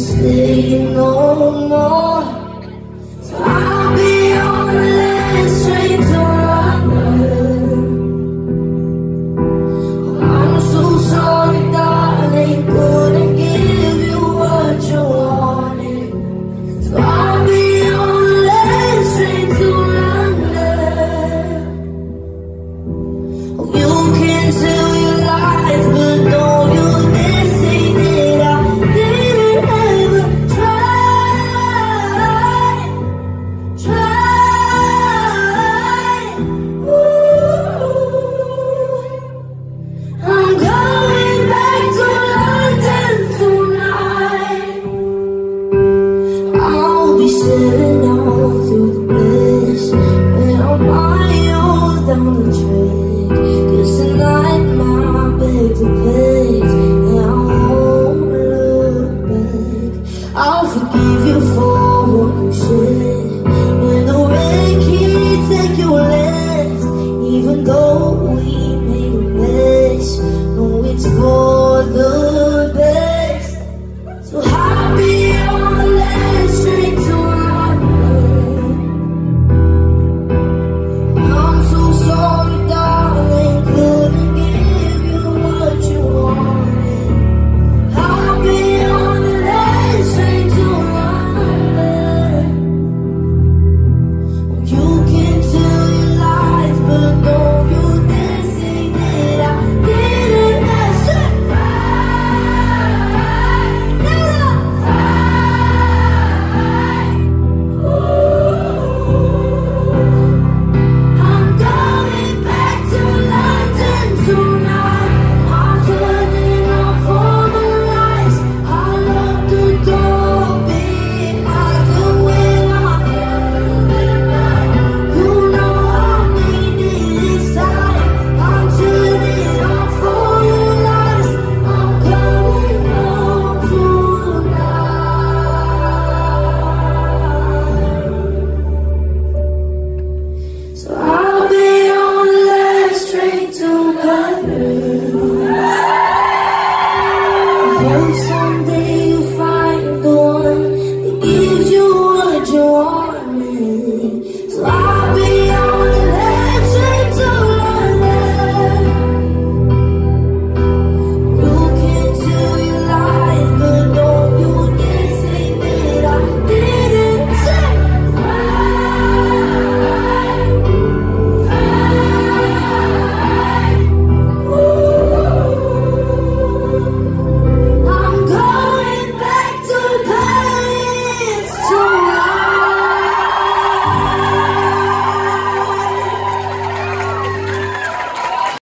say no more. sitting all through the When down the tonight my And I won't look back I'll forgive you for what you said the rain your Even though we made a mess it's for the best. So how